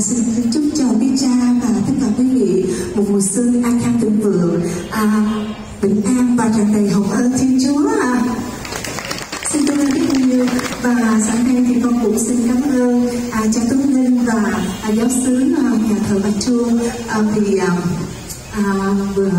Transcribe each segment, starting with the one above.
xin chúc cho quý cha và tất cả quý vị một mùa xuân an khang thịnh vượng, à, bình an và tràn đầy hồng ơn Thiên Chúa. À. Xin cảm ơn rất nhiều và sáng nay thì con cũng xin cảm ơn à, cha Tuấn Linh và à, giáo xứ à, nhà thờ Bạch Chuông à, vì à, à, vừa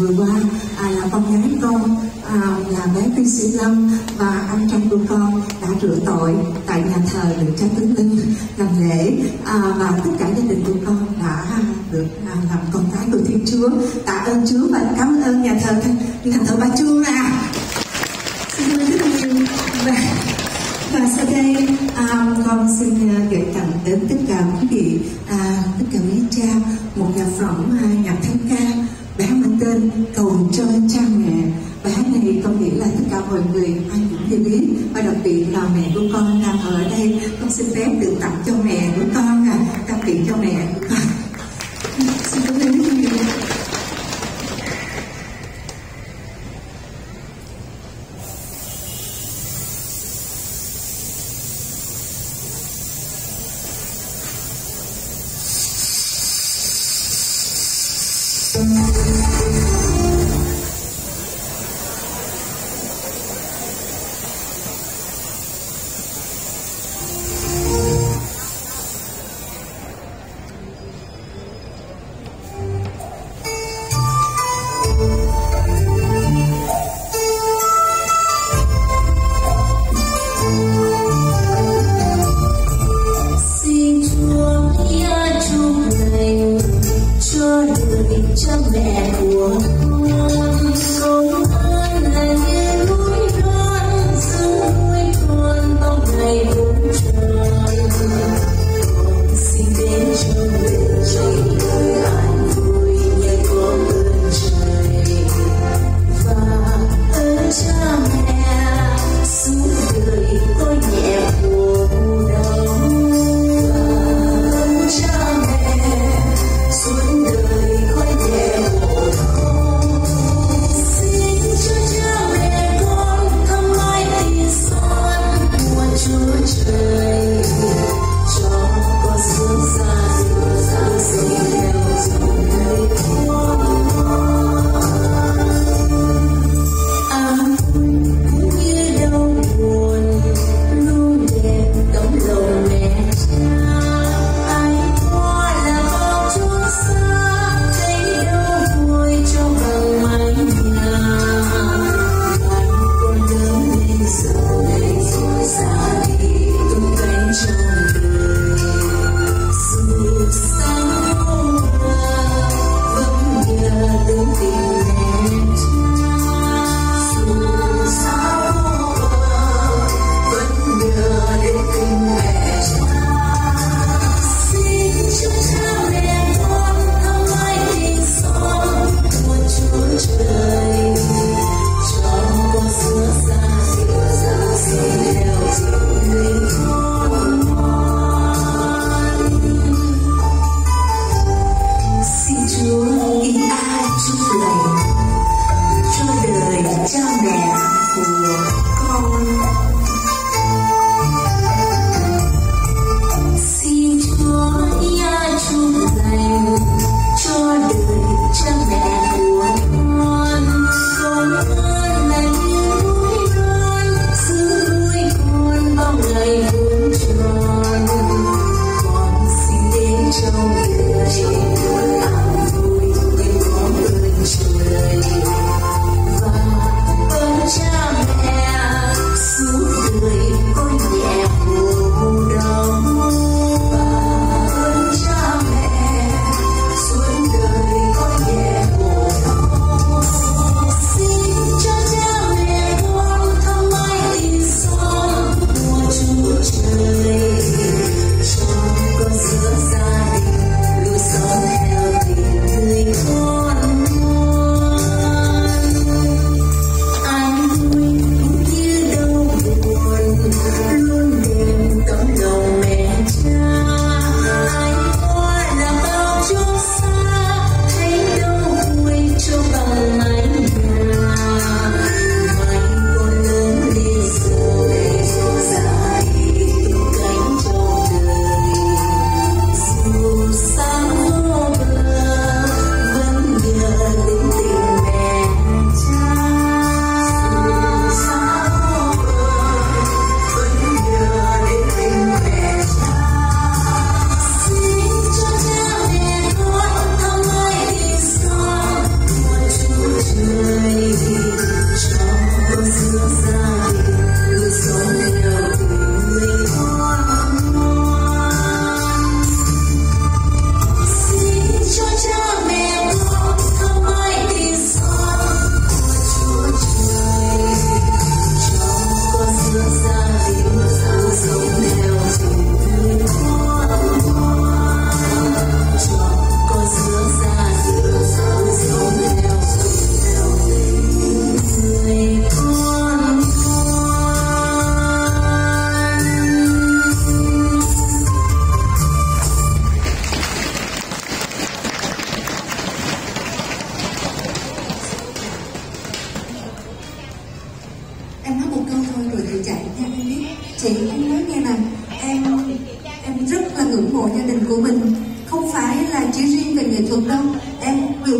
vừa qua. À, là con gái con à, là bé Tiên Sĩ Lâm và anh trai của con đã rửa tội tại nhà thờ được cha Tuấn Linh làm lễ. À, và tất cả gia đình của con đã được à, làm con cái của Thiên Chúa. Tạ ơn Chúa và cảm ơn nhà thờ nhà thờ ba Chuông à xin cảm ơn rất nhiều và và sau đây à, con xin à, gửi tặng đến tất cả quý vị à, tất cả quý cha một nhạc phẩm à, nhạc thánh ca bé hát mang tên cầu cho cha mẹ. Bài hát này con nghĩ là tất cả mọi người ai cũng như biết. Và đặc biệt là mẹ của con đang ở đây. Con xin phép được tặng cho mẹ của con à, tặng biệt cho mẹ của con. Xin cảm ơn cho đời cha mẹ của con công an là như núi non giữ nuôi con bao ngày bốn tròn con xin đến cho trời stay.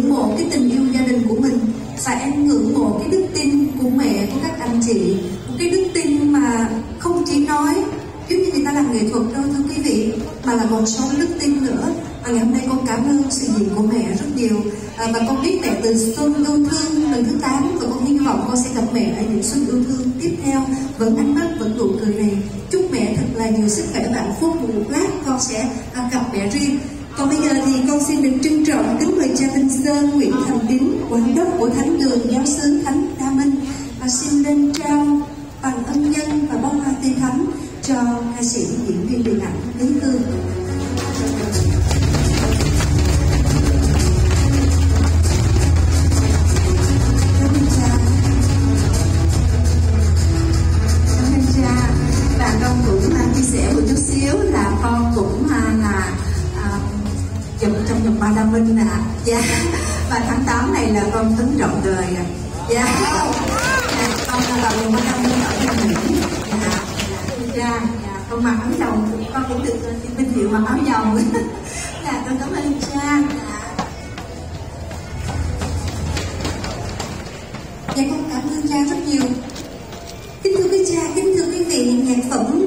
Ngưỡng mộ cái tình yêu gia đình của mình. Và em ngưỡng mộ cái đức tin của mẹ của các anh chị. Một cái đức tin mà không chỉ nói giống như người ta làm nghệ thuật đâu thưa quý vị mà là một số đức tin nữa. Và ngày hôm nay con cảm ơn sự diện của mẹ rất nhiều. À, và con biết mẹ từ xuân yêu thương lần thứ 8 và con hy vọng con sẽ gặp mẹ ở những xuân yêu thương tiếp theo. Vẫn ánh mắt vẫn nụ cười này. Chúc mẹ thật là nhiều sức khỏe và hạnh phúc. Một lát con sẽ à, gặp mẹ riêng còn bây giờ thì con xin được trân trọng kính mời cha Vinh Sơn Nguyễn Thành Đính quản đốc của Thánh đường giáo xứ Thánh Đa Minh. Và xin lên trao bằng ân nhân và bông hoa tươi thắm cho ca sĩ diễn dạ. Và tháng 8 này là con tấn trọng đời à. dạ. Con là vào dòng năm đa ở bên mỹ dạ. Con mặc áo dòng con cũng được ờ, xin vinh hiệu mặc áo dòng dạ con cảm ơn cha. Dạ. dạ con cảm ơn cha rất nhiều. Kính thưa quý cha, kính thưa quý vị, nhạc phẩm